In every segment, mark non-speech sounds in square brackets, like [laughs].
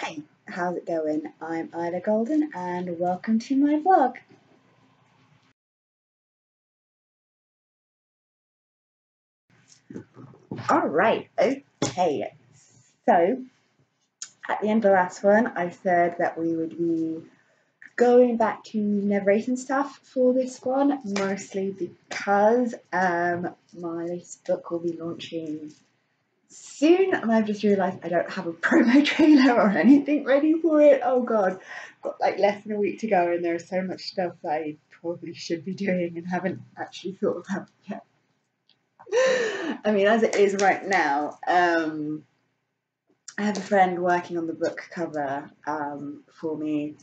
Hey, how's it going? I'm Ila Golden and welcome to my vlog. Alright, okay, so at the end of the last one I said that we would be going back to narrating stuff for this one, mostly because um, my latest book will be launching soon and I've just realised I don't have a [laughs] promo trailer or anything ready for it. Oh god, got like less than a week to go and there's so much stuff that I probably should be doing and haven't actually thought about yet. [laughs] I mean, as it is right now, um, I have a friend working on the book cover um, for me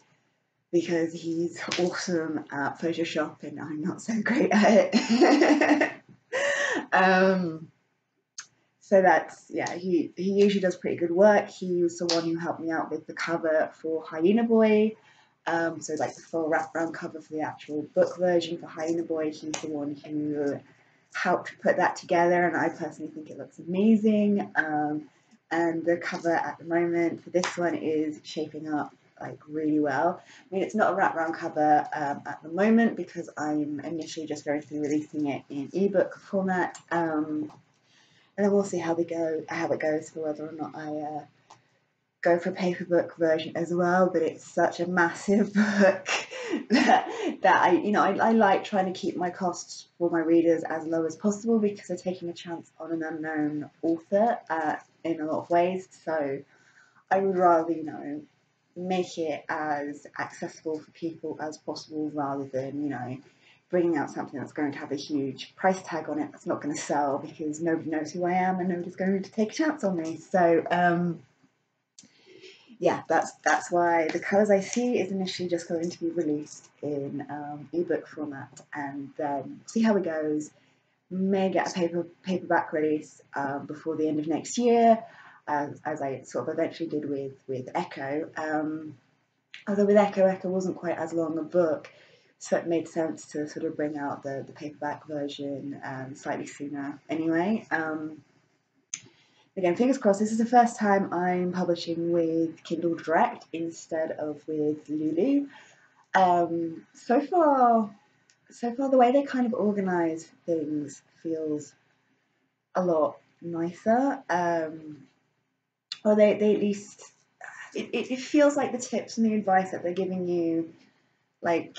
because he's awesome at Photoshop and I'm not so great at it. [laughs] um, so that's yeah he he usually does pretty good work he was the one who helped me out with the cover for hyena boy um, so like the full wraparound cover for the actual book version for hyena boy he's the one who helped put that together and i personally think it looks amazing um, and the cover at the moment for this one is shaping up like really well. I mean, it's not a wraparound cover um, at the moment because I'm initially just going to be releasing it in ebook format. Um, and then we'll see how we go, how it goes for whether or not I uh, go for a paper book version as well. But it's such a massive [laughs] book that, that I, you know, I, I like trying to keep my costs for my readers as low as possible because they're taking a chance on an unknown author uh, in a lot of ways. So I would rather, you know, make it as accessible for people as possible rather than, you know, bringing out something that's going to have a huge price tag on it that's not going to sell because nobody knows who I am and nobody's going to take a chance on me. So um, yeah, that's that's why the colours I see is initially just going to be released in um, ebook format and then see how it goes. May get a paper paperback release um, before the end of next year, as, as I sort of eventually did with with Echoe. Um, although with Echoe, Echoe wasn't quite as long a book so it made sense to sort of bring out the, the paperback version um, slightly sooner anyway. Um, again, fingers crossed, this is the first time I'm publishing with Kindle Direct instead of with Lulu. Um, so far, so far the way they kind of organise things feels a lot nicer. Um, or they, they at least, it, it feels like the tips and the advice that they're giving you, like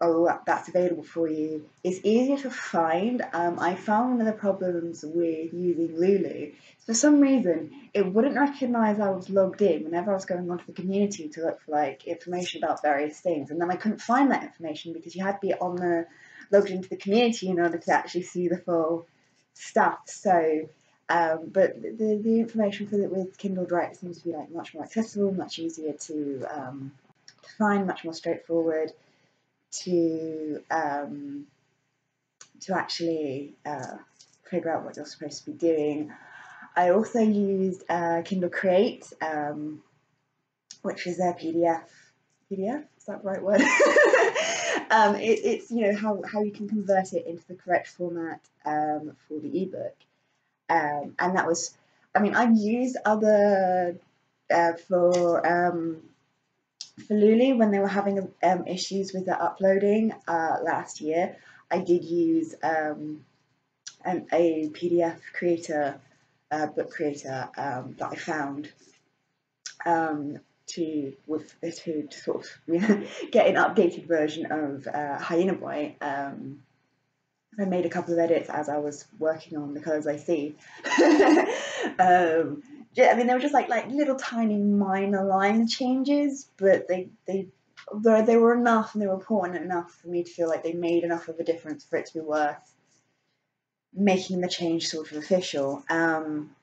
oh, that's available for you it's easier to find. Um, I found one of the problems with using Lulu. For some reason, it wouldn't recognize I was logged in whenever I was going onto the community to look for like information about various things, and then I couldn't find that information because you had to be on the logged into the community in order to actually see the full stuff. So. Um, but the, the information for the, with Kindle Direct seems to be like much more accessible, much easier to, um, to find, much more straightforward to um, to actually uh, figure out what you're supposed to be doing. I also used uh, Kindle Create, um, which is a PDF. PDF is that the right word? [laughs] um, it, it's you know how, how you can convert it into the correct format um, for the ebook, um, and that was. I mean, I've used other uh, for um, for Lulu, when they were having um, issues with the uploading uh, last year, I did use um, an, a PDF creator, uh, book creator um, that I found um, to with to, to sort of [laughs] get an updated version of uh, Hyena Boy. Um, I made a couple of edits as I was working on the colours I see. [laughs] um, I mean, they were just like like little tiny minor line changes, but they they they were enough and they were important enough for me to feel like they made enough of a difference for it to be worth making the change sort of official. Um,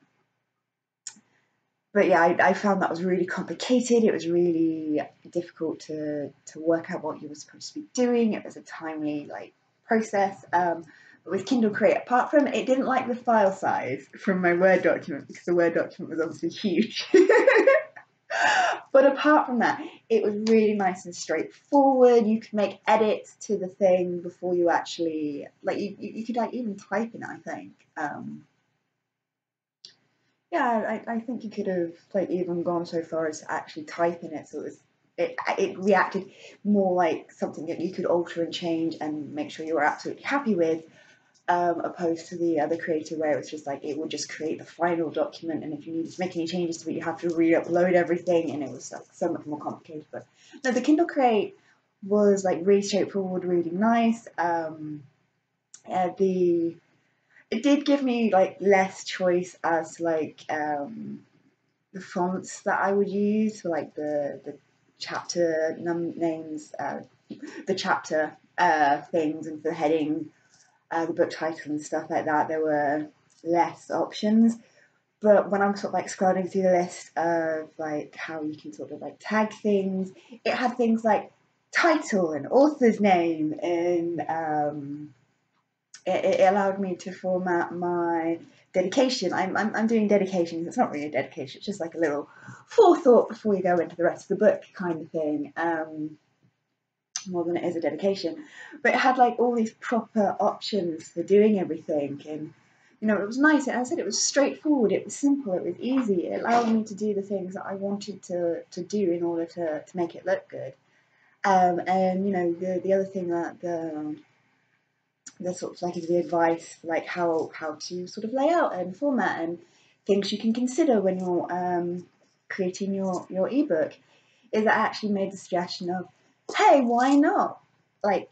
but yeah, I, I, found that was really complicated. It was really difficult to to work out what you were supposed to be doing. It was a timely like process. Um, with Kindle Create, apart from it didn't like the file size from my Word document because the Word document was obviously huge. [laughs] but apart from that, it was really nice and straightforward. You could make edits to the thing before you actually like you, you could like even type in I think. Um, Yeah, I, I think you could have like even gone so far as to actually type in it so it was it, it reacted more like something that you could alter and change and make sure you were absolutely happy with um, opposed to the other creator where it was just like it would just create the final document and if you needed to make any changes to it you have to re-upload everything and it was like so much more complicated but no the kindle create was like really straightforward really nice um, uh, the it did give me like less choice as to like um, the fonts that I would use for like the the chapter num- names uh, the chapter uh, things and for the heading uh, the book title and stuff like that, there were less options. But when I'm sort of like scrolling through the list of like how you can sort of like tag things, it had things like title and author's name, and um, it, it allowed me to format my dedication. I'm, I'm, I'm doing dedications. It's not really a dedication. It's just like a little forethought before you go into the rest of the book kind of thing. Um, more than it is a dedication. But it had like all these proper options for doing everything and you know, it was nice. As I said, it was straightforward, it was simple, it was easy. It allowed me to do the things that I wanted to, to do in order to, to make it look good. Um, and you know, the the other thing that the the sort of like is the advice, like how how to sort of lay out and format and things you can consider when you're um, creating your your ebook, is that I actually made the suggestion of hey, why not? Like,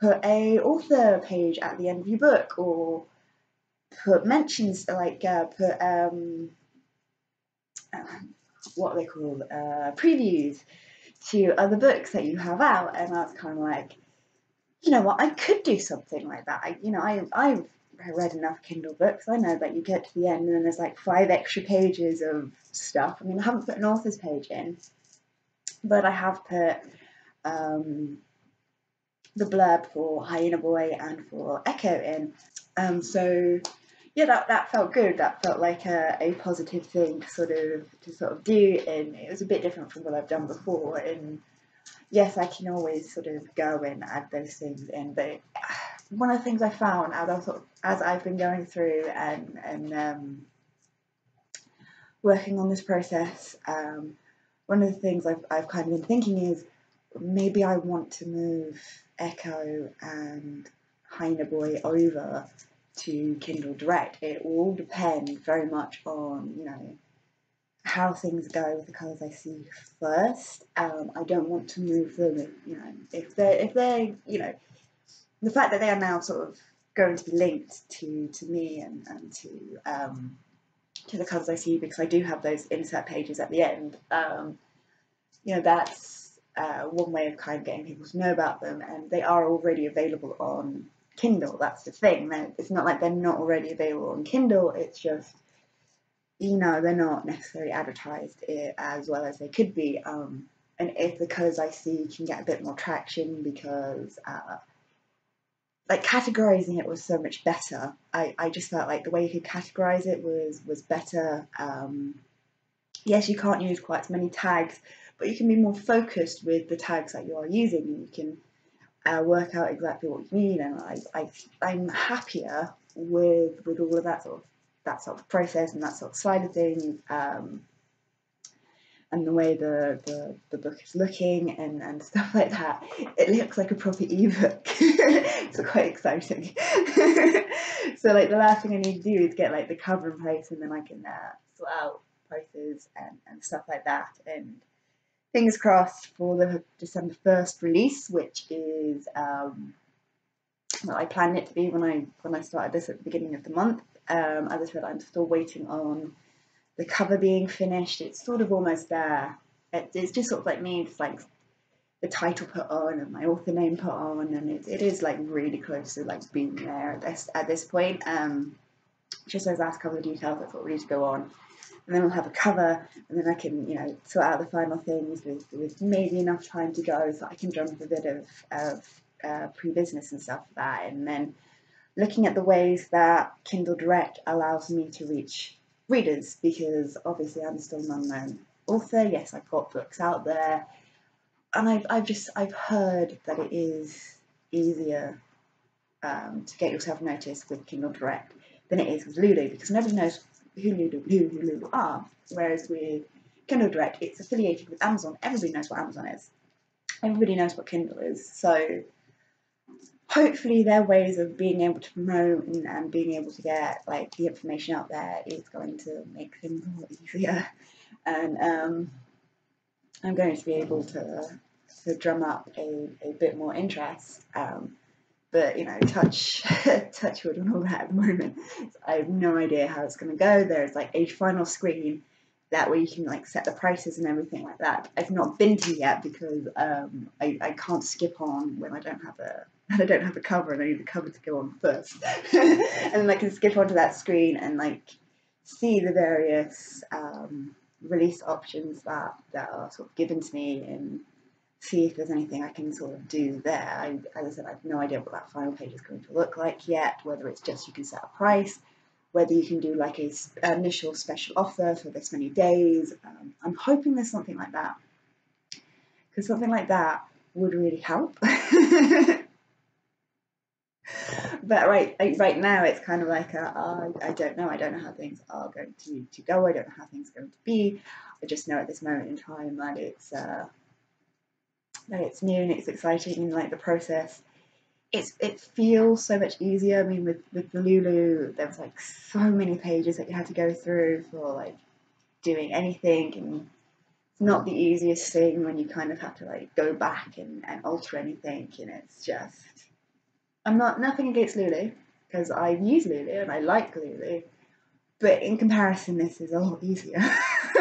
put a author page at the end of your book, or put mentions, like, uh, put um, what are they called, uh, previews to other books that you have out, and I was kind of like, you know what, I could do something like that. I, you know, I, I've read enough Kindle books. I know that you get to the end and then there's like five extra pages of stuff. I mean, I haven't put an author's page in, but I have put um, the blurb for Hyena Boy and for Echoe in. Um, so yeah, that, that felt good. That felt like a, a positive thing to sort of to sort of do, and it was a bit different from what I've done before. And yes, I can always sort of go and add those things in, but [sighs] one of the things I found as I've, sort of, as I've been going through and and um, working on this process, um, one of the things I've, I've kind of been thinking is maybe I want to move Echoe and Hyena Boy over to Kindle Direct. It will depend very much on, you know, how things go with the colours I see first. Um, I don't want to move them, if, you know, if they're, if they're, you know, the fact that they are now sort of going to be linked to, to me and, and to, um, to the colours I see because I do have those insert pages at the end. Um, you know, that's uh, one way of kind of getting people to know about them, and they are already available on Kindle. That's the thing. They're, it's not like they're not already available on Kindle. It's just you know they're not necessarily advertised as well as they could be. Um, and if the colours I see can get a bit more traction because uh, like categorizing it was so much better. I, I just felt like the way you could categorize it was was better. Um, yes, you can't use quite as many tags, but you can be more focused with the tags that you are using and you can uh, work out exactly what you mean and I, I, I'm happier with with all of that sort of that sort of process and that sort of side of things um, and the way the, the, the book is looking and, and [laughs] stuff like that. It looks like a proper ebook. [laughs] it's quite exciting. [laughs] so like the last thing I need to do is get like the cover in place and then I can uh, sort out prices and, and stuff like that and fingers crossed for the December 1st release, which is um, well, I planned it to be when I when I started this at the beginning of the month. Um, as I said, I'm still waiting on the cover being finished. It's sort of almost there. It, it's just sort of like me, it's like the title put on and my author name put on, and it, it is like really close to like being there at this at this point. Um, just those last couple of details that's what we need to go on and then I'll have a cover, and then I can, you know, sort out the final things with, with maybe enough time to go so I can drum up a bit of, of uh, pre-business and stuff for that, and then looking at the ways that Kindle Direct allows me to reach readers, because obviously I'm still an unknown author. Yes, I've got books out there, and I've, I've just I've heard that it is easier um, to get yourself noticed with Kindle Direct than it is with Lulu because nobody knows Hulu, Hulu, Hulu are. Whereas with Kindle Direct, it's affiliated with Amazon. Everybody knows what Amazon is. Everybody knows what Kindle is. So hopefully their ways of being able to promote and, and being able to get like the information out there is going to make things a lot easier. And um, I'm going to be able to to drum up a, a bit more interest. Um, but you know, touch [laughs] touch wood and all that at [laughs] the moment. I have no idea how it's going to go. There's like a final screen that way you can like set the prices and everything like that. I've not been to yet because um, I, I can't skip on when I don't have a [laughs] I don't have a cover and I need the cover to go on first. and then I can skip onto that screen and like see the various um, release options that, that are sort of given to me and see if there's anything I can sort of do there. I, as I said, I have no idea what that final page is going to look like yet, whether it's just you can set a price, whether you can do like a initial special offer for this many days. Um, I'm hoping there's something like that because something like that would really help. [laughs] but right right now it's kind of like a, uh, I don't know I don't know how things are going to, to go I don't know how things are going to be I just know at this moment in time that it's uh, it's new and it's exciting and like the process it's it feels so much easier I mean with with Lulu there was like so many pages that you had to go through for like doing anything and it's not the easiest thing when you kind of have to like go back and, and alter anything and it's just I'm not nothing against Lulu because I use Lulu and I like Lulu, but in comparison, this is a lot easier. [laughs]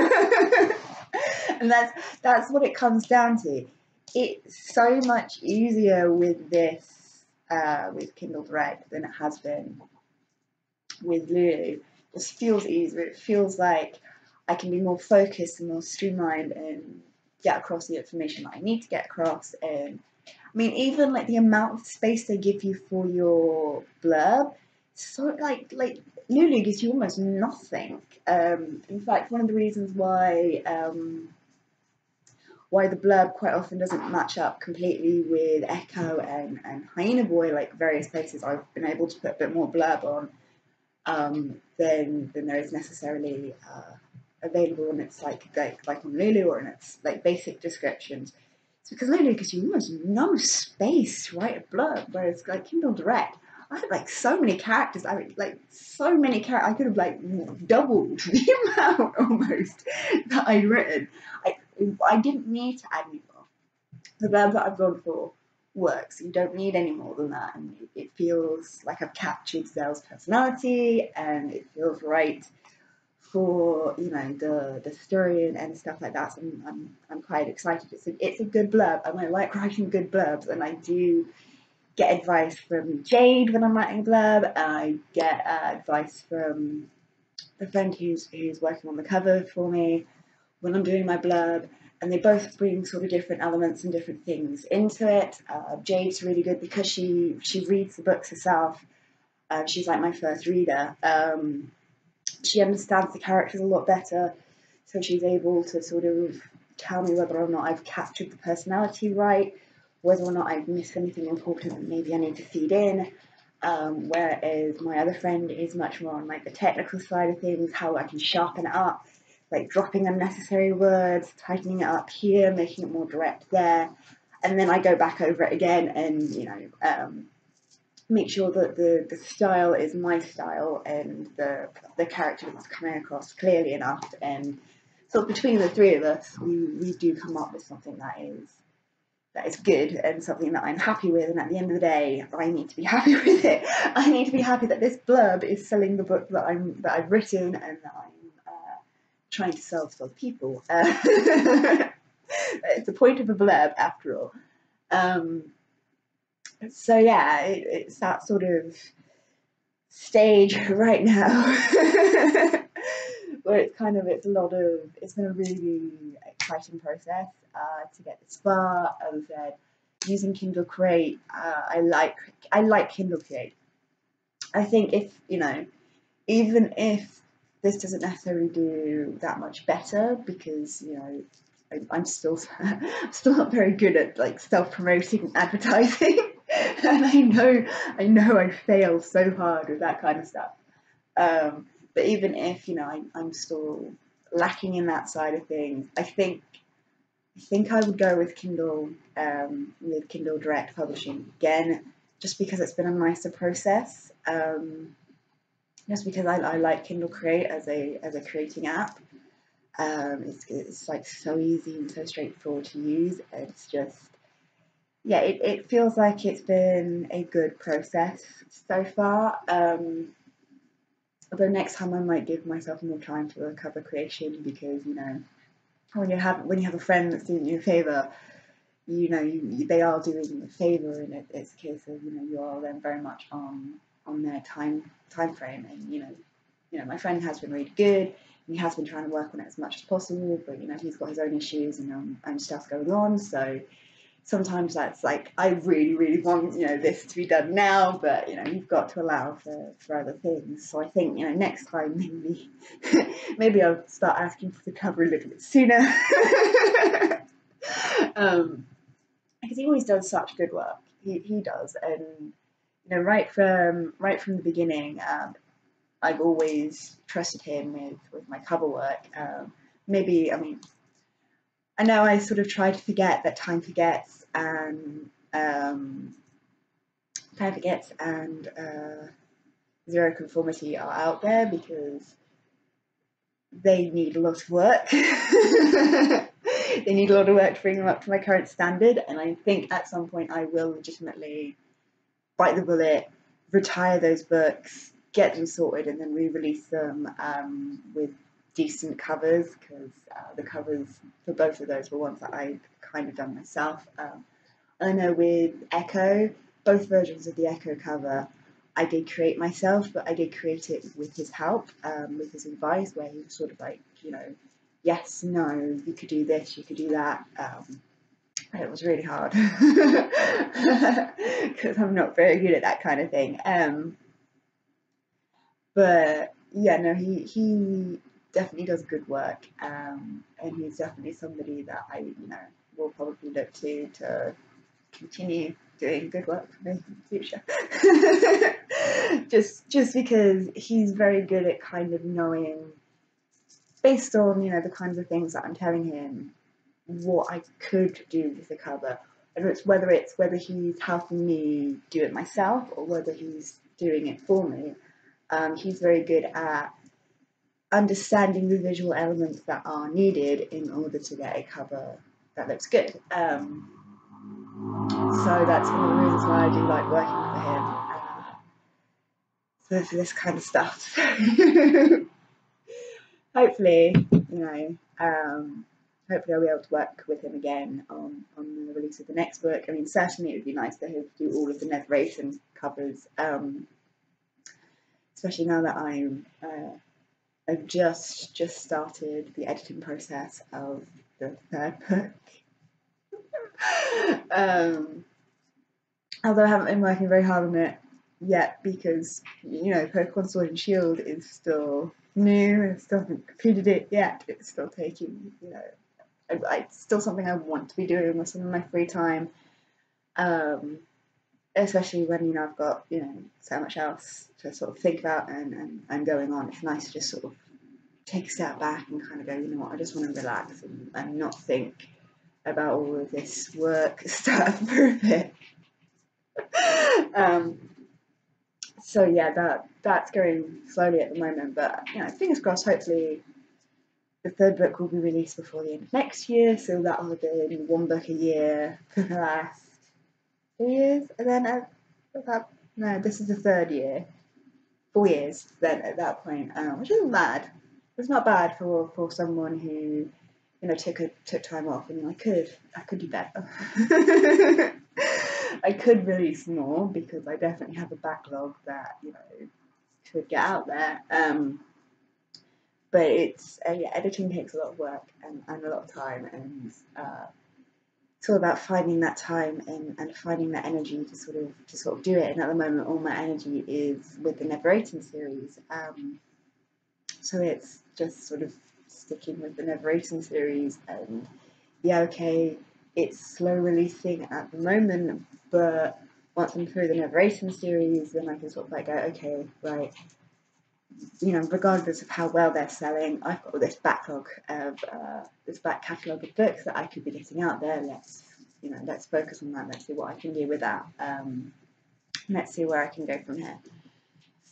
and that's that's what it comes down to. It's so much easier with this uh, with Kindle Direct than it has been with Lulu. It just feels easier. It feels like I can be more focused and more streamlined and get across the information that I need to get across and I mean, even like the amount of space they give you for your blurb, so like like Lulu gives you almost nothing. Um, in fact, one of the reasons why um, why the blurb quite often doesn't match up completely with Echoe and, and Hyena Boy, like various places I've been able to put a bit more blurb on um, than than there is necessarily uh, available and it's like, like like on Lulu or in its like basic descriptions. It's because Lulu gives you almost no space to write a blurb, whereas like Kindle Direct, I had like so many characters. I mean, like so many characters. I could have like doubled [laughs] the amount almost that I'd written. I I didn't need to add any more. The blurb that I've gone for works. You don't need any more than that, and it feels like I've captured Zel's personality, and it feels right for you know the the story and, and stuff like that. So I'm, I'm, I'm quite excited. It's a, it's a good blurb, and I like writing good blurbs, and I do get advice from Jade when I'm writing blurb, I get uh, advice from the friend who's who's working on the cover for me when I'm doing my blurb. And they both bring sort of different elements and different things into it. Uh, Jade's really good because she she reads the books herself. Uh, she's like my first reader. Um, she understands the characters a lot better, so she's able to sort of tell me whether or not I've captured the personality right, whether or not I've missed anything important that maybe I need to feed in. Um, whereas my other friend is much more on like the technical side of things, how I can sharpen it up, like dropping unnecessary words, tightening it up here, making it more direct there, and then I go back over it again and you know um, make sure that the, the style is my style and the the character is coming across clearly enough and so between the three of us we, we do come up with something that is that is good and something that I'm happy with and at the end of the day I need to be happy [laughs] with it. I need to be happy that this blurb is selling the book that I'm that I've written and that I'm uh, trying to sell to other people. Uh, [laughs] it's the point of a blurb after all. Um, so yeah, it, it's that sort of stage [laughs] right now where it's kind of it's a lot of it's been a really exciting process uh, to get this far. As I said, using Kindle Create, uh, I like I like Kindle Create. I think if you know, even if this doesn't necessarily do that much better because you know I'm still [laughs] still not very good at like self promoting and [laughs] advertising. [laughs] and I know, I know I fail so hard with that kind of stuff. Um, but even if you know I, I'm still lacking in that side of things, I think I think I would go with Kindle um, with Kindle Direct Publishing again, just because it's been a nicer process. Um, just because I, I like Kindle Create as a as a creating app. Um, it's, it's like so easy and so straightforward to use. It's just yeah, it, it feels like it's been a good process so far. Um, although next time I might give myself more time for the cover creation because you know when you have when you have a friend that's doing you a favor, you know you, they are doing you a favor, and it, it's a case of you know you are then very much on on their time time frame, and you know you know my friend has been really good. He has been trying to work on it as much as possible, but you know he's got his own issues and um, and stuff going on, so sometimes that's like I really really want you know this to be done now but you know you've got to allow for, for other things. So I think you know next time maybe [laughs] maybe I'll start asking for the cover a little bit sooner. [laughs] Um, because he always does such good work. He, he does. And you know right from right from the beginning um, I've always trusted him with, with my cover work. Um, maybe I mean I know I sort of try to forget that time forgets and um, time forgets and uh, zero conformity are out there because they need a lot of work. [laughs] they need a lot of work to bring them up to my current standard, and I think at some point I will legitimately bite the bullet, retire those books, get them sorted, and then re-release them um, with decent covers because uh, the covers for both of those were ones that I kind of done myself. Um, I know with Echoe, both versions of the Echoe cover I did create myself, but I did create it with his help, um, with his advice, where he was sort of like, you know, yes, no, you could do this, you could do that. Um, it was really hard [laughs] because I'm not very good at that kind of thing. Um, but yeah, no, he he definitely does good work, um, and he's definitely somebody that I, you know, will probably look to to continue doing good work for me in the future. [laughs] just just because he's very good at kind of knowing, based on you know the kinds of things that I'm telling him, what I could do with the cover. And it's whether it's whether he's helping me do it myself or whether he's doing it for me. Um, he's very good at understanding the visual elements that are needed in order to get a cover that looks good. Um, so that's one of the reasons why I do like working for him uh, for, this kind of stuff. [laughs] hopefully, you know, um, hopefully I'll be able to work with him again on, on the release of the next book. I mean, certainly it would be nice to do all of the Nev covers, um, especially now that I'm uh, I've just just started the editing process of the third book. [laughs] um, although I haven't been working very hard on it yet because you know Pokemon Sword and Shield is still new and still haven't completed it yet. It's still taking you know I, I, it's still something I want to be doing with some of my free time. Um, especially when you know I've got you know so much else to sort of think about and, and, and going on. It's nice to just sort of take a step back and kind of go, you know what, I just want to relax and, and not think about all of this work [laughs] stuff for a bit. um, so yeah, that that's going slowly at the moment, but you know, fingers crossed. Hopefully, the third book will be released before the end of next year, so that will have been one book a year for the last years, and then uh, that, no, this is the third year, four years. Then at that point, um, which isn't bad. It's not bad for for someone who you know took a, took time off and I could I could do better. [laughs] I could release more because I definitely have a backlog that you know could get out there. Um, but it's uh, yeah, editing takes a lot of work and, and a lot of time, and uh, it's all about finding that time and, and finding that energy to sort of to sort of do it. And at the moment, all my energy is with the Never Rating series. Um, so it's just sort of sticking with the Never Rating series, and yeah, okay, it's slow releasing at the moment, but once I'm through the Never Rating series, then I can sort of like go, okay, right, you know, regardless of how well they're selling, I've got this backlog of uh, this back catalogue of books that I could be getting out there. Let's, you know, let's focus on that. Let's see what I can do with that. Um, let's see where I can go from here.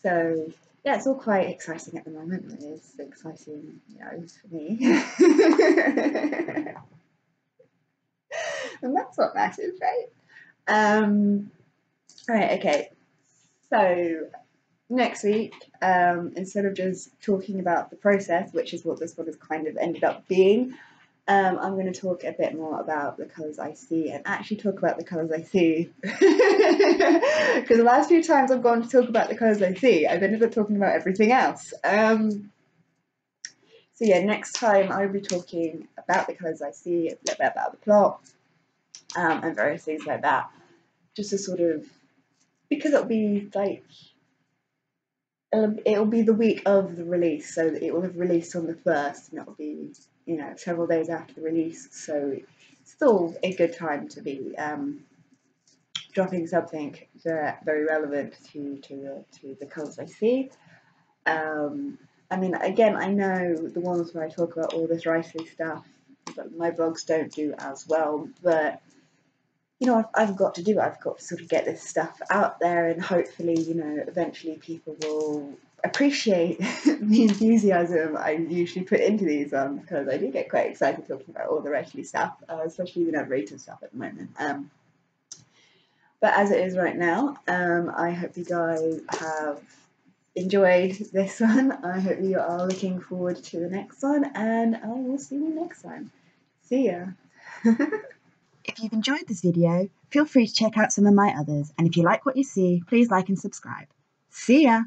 So yeah, it's all quite exciting at the moment. It is exciting, you know, for me. [laughs] and that's what matters, right? Um, right, okay. So next week, um, instead of just talking about the process, which is what this one has kind of ended up being, um, I'm going to talk a bit more about the colours I see and actually talk about the colours I see. [laughs] Because the last few times I've gone to talk about the colours I see, I've ended up talking about everything else. Um, so yeah, next time I'll be talking about the colours I see, a little bit about the plot, um, and various things like that. Just to sort of, because it'll be like, it'll, it'll be the week of the release, so it will have released on the 1st, and it'll be you know, several days after the release, so it's still a good time to be um, dropping something that very relevant to to the, to the colours I see. Um, I mean, again, I know the ones where I talk about all this writing stuff, but my blogs don't do as well, but you know, I've, I've got to do it. I've got to sort of get this stuff out there, and hopefully, you know, eventually people will appreciate [laughs] the enthusiasm I usually put into these um, because I do get quite excited talking about all the Reshley stuff, uh, especially the narrative stuff at the moment. Um, but as it is right now, um, I hope you guys have enjoyed this [laughs] one. I hope you are looking forward to the next one, and I will see you next time. See ya! [laughs] if you've enjoyed this video, feel free to check out some of my others, and if you like what you see, please like and subscribe. See ya!